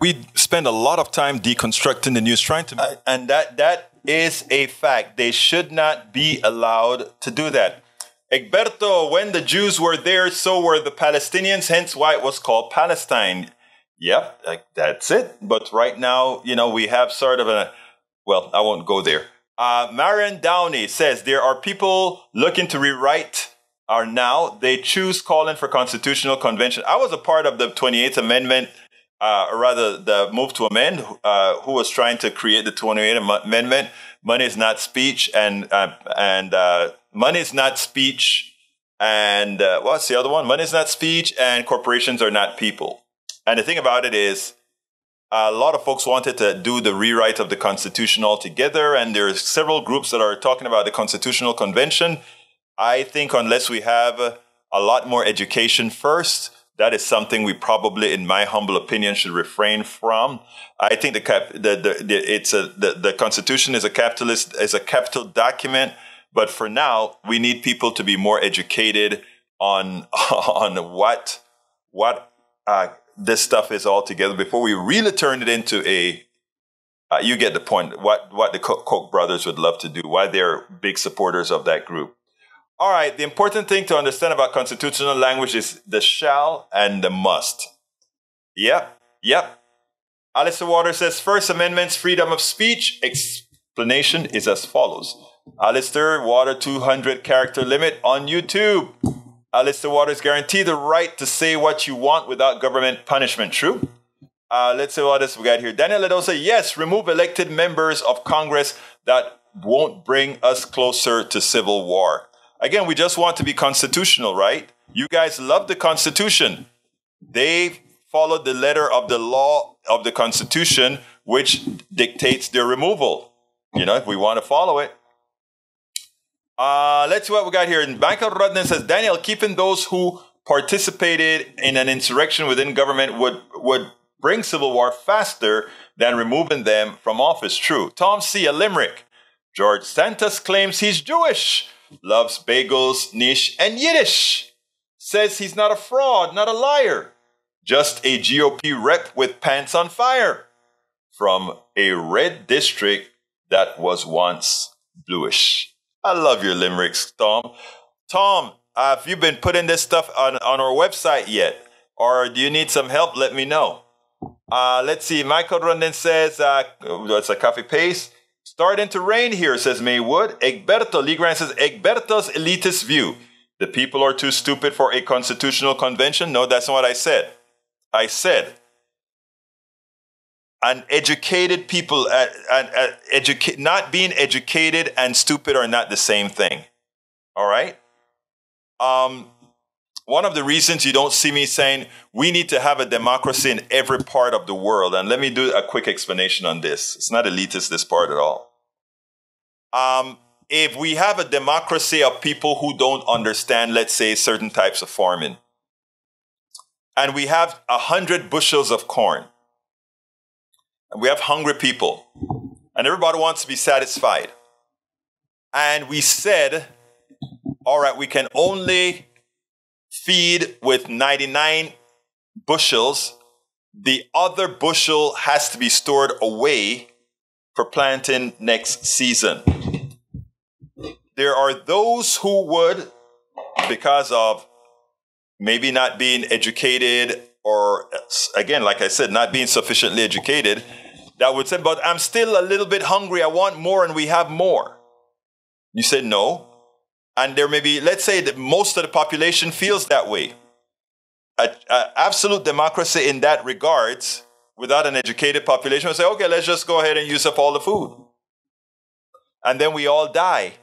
We spend a lot of time deconstructing the news, trying to, uh, and that that is a fact. They should not be allowed to do that. Egberto, when the Jews were there, so were the Palestinians, hence why it was called Palestine. Yep, that's it. But right now, you know, we have sort of a, well, I won't go there. Uh, Marion Downey says there are people looking to rewrite our now. They choose calling for constitutional convention. I was a part of the 28th Amendment, uh, or rather the move to amend, uh, who was trying to create the 28th Amendment. Money is not speech, and uh, and uh, money is not speech, and uh, what's the other one? Money is not speech, and corporations are not people. And the thing about it is, a lot of folks wanted to do the rewrite of the Constitution altogether, and there are several groups that are talking about the Constitutional Convention. I think unless we have a lot more education first, that is something we probably, in my humble opinion, should refrain from. I think the cap, the, the, the it's a the, the Constitution is a capitalist is a capital document, but for now, we need people to be more educated on on what what uh, this stuff is all together. Before we really turn it into a uh, you get the point. What what the koch brothers would love to do why they're big supporters of that group. All right the important thing to understand about constitutional language is the shall and the must. Yep yep. Alistair waters says first amendment's freedom of speech explanation is as follows. Alistair water 200 character limit on youtube Alistair Waters guarantee the right to say what you want without government punishment. True? Uh, let's see what else we got here. Daniel Ledosa, yes, remove elected members of Congress that won't bring us closer to civil war. Again, we just want to be constitutional, right? You guys love the Constitution. They followed the letter of the law of the Constitution, which dictates their removal. You know, if we want to follow it. Uh, let's see what we got here. Michael Rudnan says, Daniel, keeping those who participated in an insurrection within government would, would bring civil war faster than removing them from office. True. Tom C. A Limerick. George Santos claims he's Jewish, loves bagels, knish, and Yiddish. Says he's not a fraud, not a liar, just a GOP rep with pants on fire from a red district that was once bluish. I love your limericks, Tom. Tom, have you been putting this stuff on, on our website yet? Or do you need some help? Let me know. Uh, let's see. Michael Rondon says, uh, it's a coffee paste. Starting to rain here, says Maywood. Egberto, Lee Grant says, Egberto's elitist view. The people are too stupid for a constitutional convention. No, that's not what I said. I said uneducated people, uh, uh, not being educated and stupid are not the same thing. All right? Um, one of the reasons you don't see me saying we need to have a democracy in every part of the world, and let me do a quick explanation on this. It's not elitist, this part at all. Um, if we have a democracy of people who don't understand, let's say, certain types of farming, and we have a hundred bushels of corn, and we have hungry people, and everybody wants to be satisfied. And we said, all right, we can only feed with 99 bushels. The other bushel has to be stored away for planting next season. There are those who would, because of maybe not being educated or, again, like I said, not being sufficiently educated, that would say, but I'm still a little bit hungry. I want more and we have more. You say, no. And there may be, let's say that most of the population feels that way. A, a absolute democracy in that regards, without an educated population, would say, okay, let's just go ahead and use up all the food. And then we all die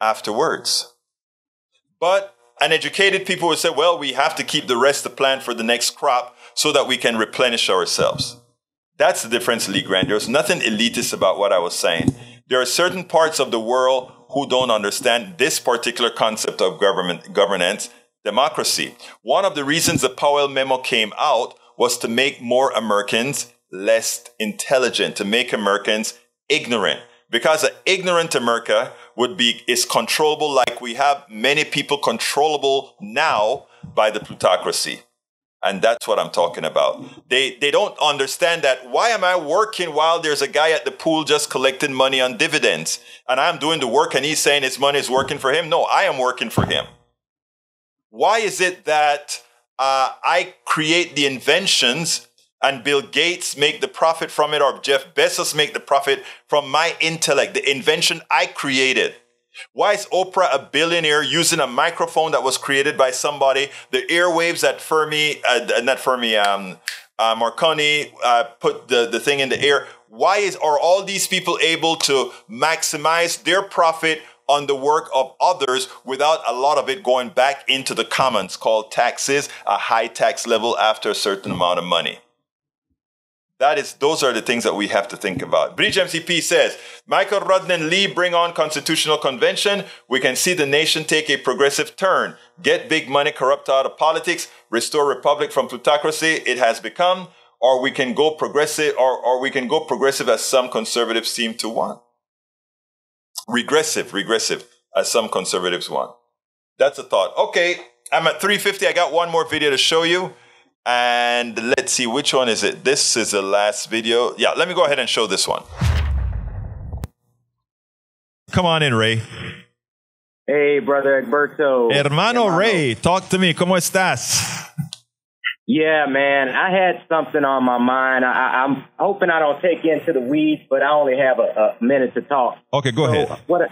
afterwards. But an educated people would say, well, we have to keep the rest of the plant for the next crop so that we can replenish ourselves. That's the difference, Lee Grant. There's nothing elitist about what I was saying. There are certain parts of the world who don't understand this particular concept of government governance, democracy. One of the reasons the Powell memo came out was to make more Americans less intelligent, to make Americans ignorant. Because an ignorant America would be is controllable like we have many people controllable now by the plutocracy. And that's what I'm talking about. They, they don't understand that. Why am I working while there's a guy at the pool just collecting money on dividends? And I'm doing the work and he's saying his money is working for him? No, I am working for him. Why is it that uh, I create the inventions and Bill Gates make the profit from it or Jeff Bezos make the profit from my intellect, the invention I created? Why is Oprah a billionaire using a microphone that was created by somebody? The airwaves that Fermi, uh, not Fermi, um, uh, Marconi uh, put the, the thing in the air. Why is are all these people able to maximize their profit on the work of others without a lot of it going back into the commons called taxes, a high tax level after a certain amount of money? That is, those are the things that we have to think about. Bridge MCP says, Michael Rodnen Lee bring on constitutional convention. We can see the nation take a progressive turn, get big money corrupt out of politics, restore republic from plutocracy it has become, or we can go progressive, or, or we can go progressive as some conservatives seem to want. Regressive, regressive, as some conservatives want. That's a thought. Okay, I'm at 350. I got one more video to show you. And let's see, which one is it? This is the last video. Yeah, let me go ahead and show this one. Come on in, Ray. Hey, brother Egberto. Hermano Ray, talk to me. ¿Cómo estás? Yeah, man, I had something on my mind. I, am hoping I don't take you into the weeds, but I only have a, a minute to talk. Okay, go so ahead. What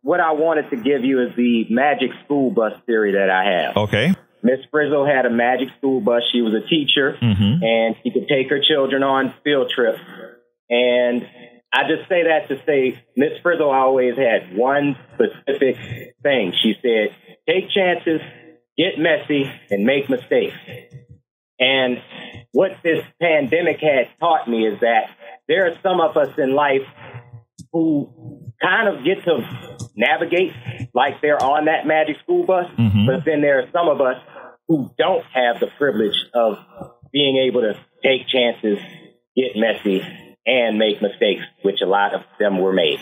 what I wanted to give you is the magic school bus theory that I have. Okay. Miss Frizzle had a magic school bus. She was a teacher, mm-hmm. and she could take her children on field trips. And I just say that to say Miss Frizzle always had one specific thing. She said, "Take chances, get messy, and make mistakes." And what this pandemic had taught me is that there are some of us in life who kind of get to navigate like they're on that magic school bus, mm-hmm. but then there are some of us who don't have the privilege of being able to take chances, get messy, and make mistakes, which a lot of them were made.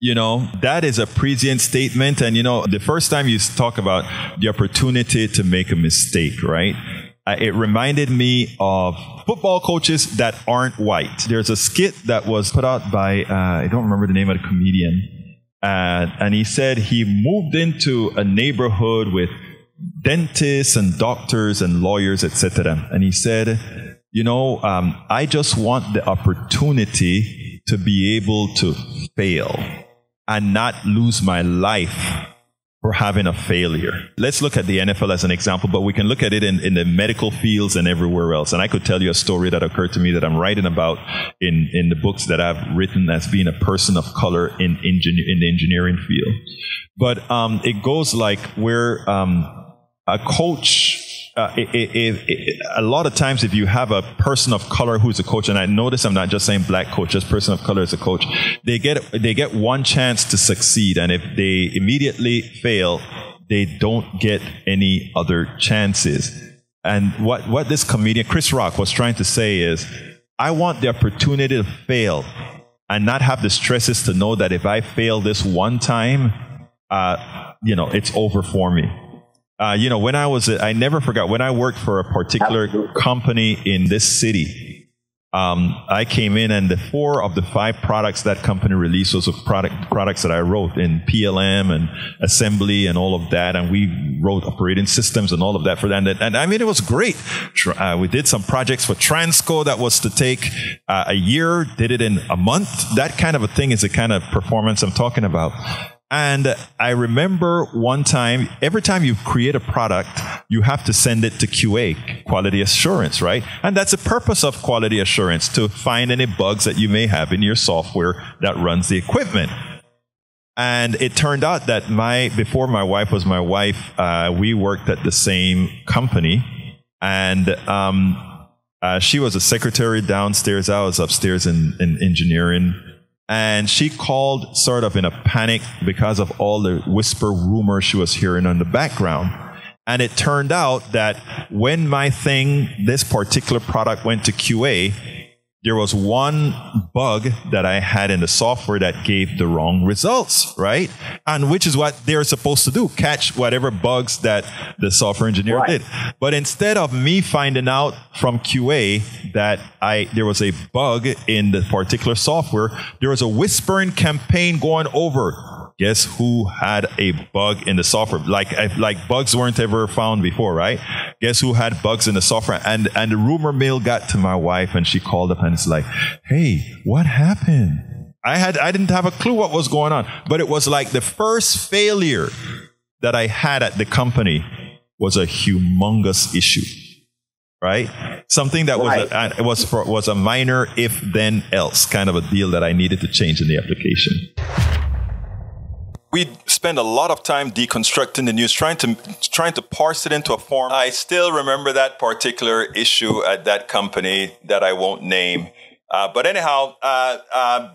You know, that is a prescient statement. And, you know, the first time you talk about the opportunity to make a mistake, right? Uh, it reminded me of football coaches that aren't white. There's a skit that was put out by, uh, I don't remember the name of the comedian. Uh, and he said he moved into a neighborhood with dentists and doctors and lawyers, etc. And he said, you know, um, I just want the opportunity to be able to fail and not lose my life for having a failure. Let's look at the NFL as an example, but we can look at it in, in the medical fields and everywhere else. And I could tell you a story that occurred to me that I'm writing about in, in the books that I've written as being a person of color in, engin- in the engineering field. But um, it goes like where um, a coach uh, it, it, it, a lot of times if you have a person of color who's a coach and i notice i'm not just saying black coach just person of color as a coach they get they get one chance to succeed. And if they immediately fail they don't get any other chances. And what what this comedian chris rock was trying to say is i want the opportunity to fail and not have the stresses to know that if i fail this one time uh, you know it's over for me uh, you know, when I was, I never forgot when I worked for a particular company in this city. um, I came in and the four of the five products that company released was of product products that I wrote in PL/M and assembly and all of that. And we wrote operating systems and all of that for that. And, and I mean, it was great. Uh, we did some projects for Transco that was to take uh, a year, did it in a month. That kind of a thing is the kind of performance I'm talking about. And I remember one time, every time you create a product, you have to send it to QA, quality assurance, right? And that's the purpose of quality assurance, to find any bugs that you may have in your software that runs the equipment. And it turned out that my, before my wife was my wife, uh, we worked at the same company. And, um, uh, she was a secretary downstairs. I was upstairs in, in engineering and she called sort of in a panic because of all the whisper rumors she was hearing in the background. And it turned out that when my thing, this particular product went to QA, there was one bug that I had in the software that gave the wrong results, right? And which is what they're supposed to do, catch whatever bugs that the software engineer right. did. But instead of me finding out from QA that I, there was a bug in the particular software, there was a whispering campaign going over guess who had a bug in the software? Like, like bugs weren't ever found before, right? Guess who had bugs in the software? And, and the rumor mill got to my wife and she called up and it's like, Hey, what happened? I had, I didn't have a clue what was going on, but it was like the first failure that I had at the company was a humongous issue, right? Something that was a, was for, was a minor if then else kind of a deal that I needed to change in the application we spend a lot of time deconstructing the news, trying to trying to parse it into a form. I still remember that particular issue at that company that I won't name. Uh, but anyhow, uh, uh,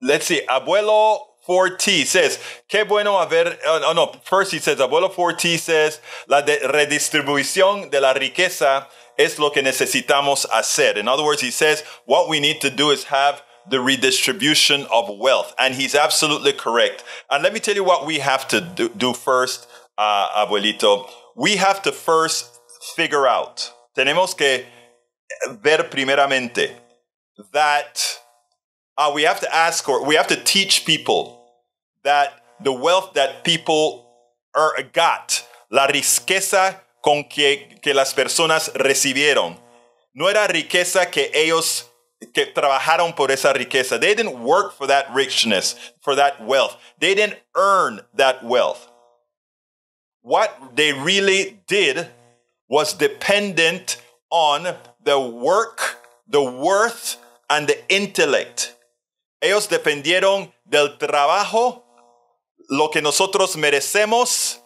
let's see. Abuelo 4T says, qué bueno haber, oh no, first he says, Abuelo 4T says, la de redistribución de la riqueza es lo que necesitamos hacer. In other words, he says, what we need to do is have the redistribution of wealth. And he's absolutely correct. And let me tell you what we have to do, do first, uh, abuelito. We have to first figure out, tenemos que ver primeramente that uh, we have to ask or we have to teach people that the wealth that people are, got, la riqueza con que, que las personas recibieron, no era riqueza que ellos que trabajaron por esa riqueza. They didn't work for that richness, for that wealth. They didn't earn that wealth. What they really did was dependent on the work, the worth, and the intellect. Ellos dependieron del trabajo, lo que nosotros merecemos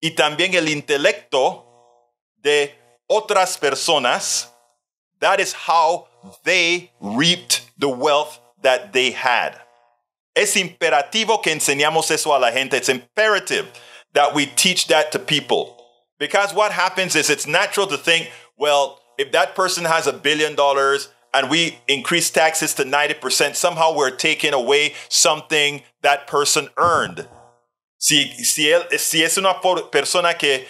y también el intelecto de otras personas. That is how they reaped the wealth that they had. Es imperativo que enseñamos eso a la gente. It's imperative that we teach that to people. Because what happens is it's natural to think, well, if that person has a billion dollars and we increase taxes to 90%, somehow we're taking away something that person earned. Si, si, él, si es una persona que,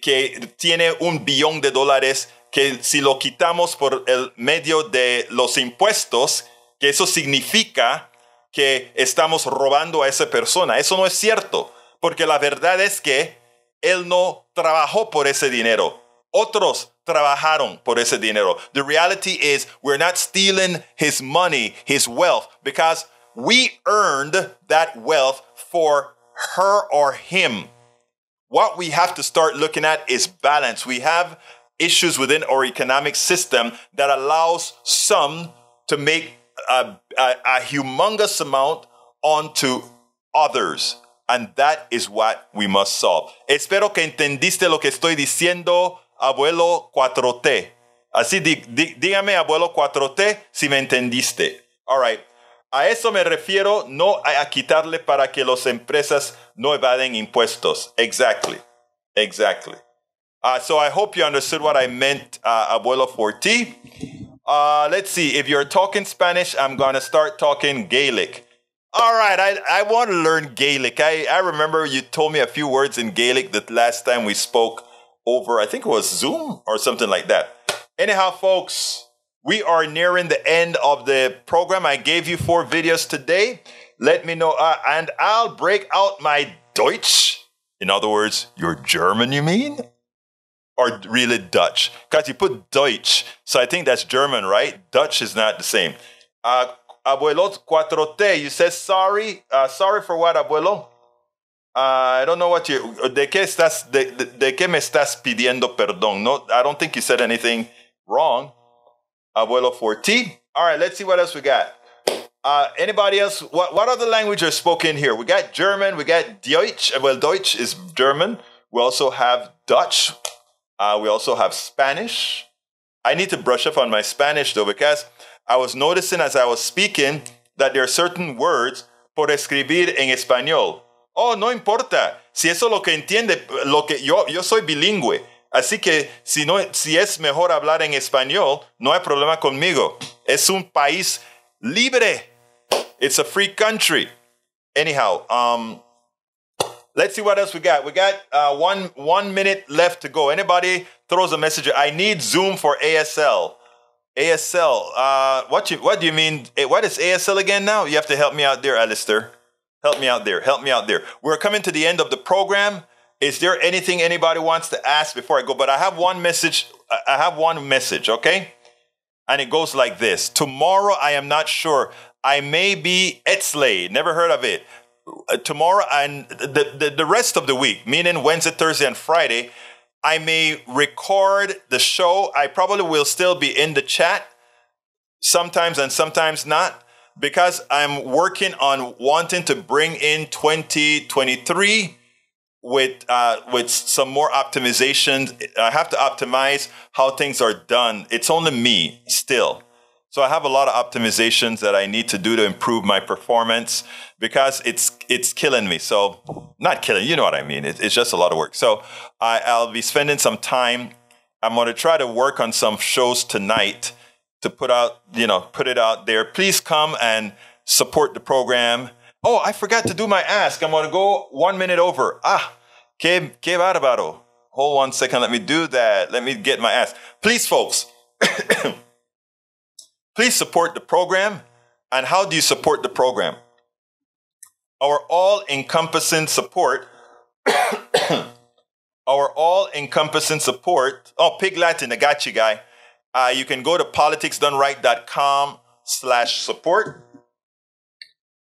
que tiene un billón de dólares, que si lo quitamos por el medio de los impuestos, que eso significa que estamos robando a esa persona. Eso no es cierto, porque la verdad es que él no trabajó por ese dinero. Otros trabajaron por ese dinero. The reality is we're not stealing his money, his wealth, because we earned that wealth for her or him. What we have to start looking at is balance. We have issues within our economic system that allows some to make a, a, a humongous amount onto others. And that is what we must solve. Espero que entendiste lo que estoy diciendo, abuelo 4T. Así, dí, dí, dígame, abuelo 4T, si me entendiste. All right. A eso me refiero, no a, a quitarle para que las empresas no evaden impuestos. Exactly. Exactly. Uh, so I hope you understood what I meant, uh, Abuelo 4T. Uh, let's see, if you're talking Spanish, I'm to start talking Gaelic. All right, I, I want to learn Gaelic. I, I remember you told me a few words in Gaelic the last time we spoke over, I think it was Zoom or something like that. Anyhow, folks, We are nearing the end of the program. I gave you four videos today. Let me know, uh, and I'll break out my Deutsch. In other words, you're German, you mean? Or really Dutch? Because you put Deutsch, so I think that's German, right? Dutch is not the same. Uh, abuelo Cuatro you said sorry. Uh, sorry for what, abuelo? Uh, I don't know what you. ¿De qué estás? De, de, de, qué me estás pidiendo perdón? No, I don't think you said anything wrong. Abuelo 4T. All right, let's see what else we got. Uh, anybody else? What, what other language are spoken here? We got German. We got Deutsch. Well, Deutsch is German. We also have Dutch. Uh, we also have Spanish. I need to brush up on my Spanish though because I was noticing as I was speaking that there are certain words por escribir en español. Oh, no importa. Si eso lo que entiende, lo que yo, yo soy bilingüe. Así que si, no, si es mejor hablar en español, no hay problema conmigo. Es un país libre. It's a free country. Anyhow, um, let's see what else we got. We got uh, one one minute left to go. Anybody throws a message? I need Zoom for ASL. ASL. Uh, what you what do you mean? Eh, what is ASL again? Now you have to help me out there, Alistair. Help me out there. Help me out there. We're coming to the end of the program. Is there anything anybody wants to ask before I go? But I have one message. I have one message, okay? And it goes like this Tomorrow, I am not sure. I may be Etzley, never heard of it. Uh, tomorrow and the, the, the rest of the week, meaning Wednesday, Thursday, and Friday, I may record the show. I probably will still be in the chat sometimes and sometimes not because I'm working on wanting to bring in 2023 with uh, with some more optimizations. I have to optimize how things are done. It's only me still. So I have a lot of optimizations that I need to do to improve my performance because it's it's killing me. So not killing, you know what I mean. It, it's just a lot of work. So I, I'll be spending some time. I'm going to try to work on some shows tonight to put out, you know, put it out there. Please come and support the program Oh, I forgot to do my ask. I'm going to go one minute over. Ah, que, que bárbaro. Hold one second. Let me do that. Let me get my ask. Please, folks, please support the program. And how do you support the program? Our all encompassing support, our all encompassing support. Oh, Pig Latin, I got you, guy. Uh, you can go to politicsdoneright.com slash support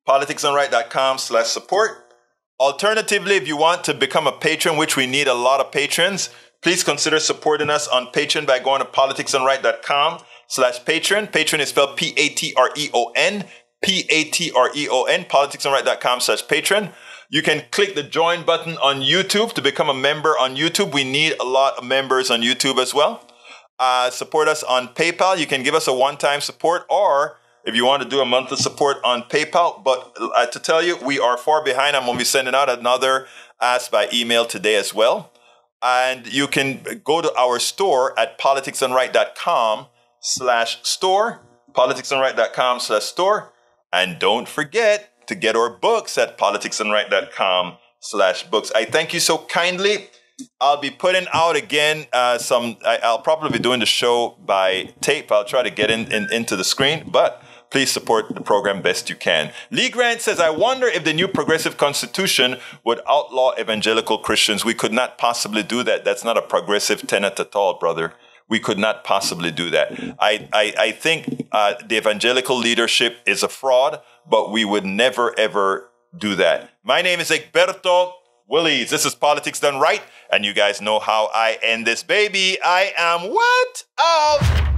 politicsdoneright.com slash support. Alternatively, if you want to become a patron, which we need a lot of patrons, please consider supporting us on Patreon by going to politicsdoneright.com slash patron. Patron is spelled P-A-T-R-E-O-N, P-A-T-R-E-O-N, politicsdoneright.com slash patron. You can click the join button on YouTube to become a member on YouTube. We need a lot of members on YouTube as well. Uh, support us on PayPal. You can give us a one-time support or if you want to do a monthly support on PayPal. But uh, to tell you, we are far behind. I'm going to be sending out another ask by email today as well. And you can go to our store at politicsdoneright.com slash store, politicsdoneright.com slash store. And don't forget to get our books at politicsdoneright.com slash books. I thank you so kindly. I'll be putting out again uh, some, I, will probably be doing the show by tape. I'll try to get in, in into the screen, but Please support the program best you can. Lee Grant says, I wonder if the new progressive constitution would outlaw evangelical Christians. We could not possibly do that. That's not a progressive tenet at all, brother. We could not possibly do that. I, I, I think uh, the evangelical leadership is a fraud, but we would never, ever do that. My name is Egberto Willies. This is Politics Done Right, and you guys know how I end this baby. I am what? Out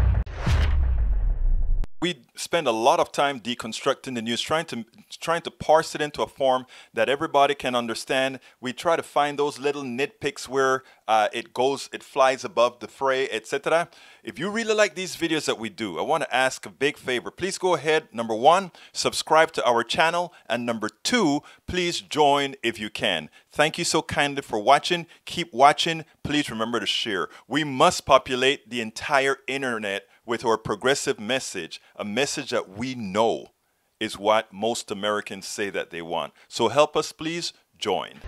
we spend a lot of time deconstructing the news, trying to trying to parse it into a form that everybody can understand. We try to find those little nitpicks where uh, it goes, it flies above the fray, etc. If you really like these videos that we do, I want to ask a big favor. Please go ahead. Number one, subscribe to our channel, and number two, please join if you can. Thank you so kindly for watching. Keep watching. Please remember to share. We must populate the entire internet with our progressive message, a message that we know is what most Americans say that they want. So help us, please join.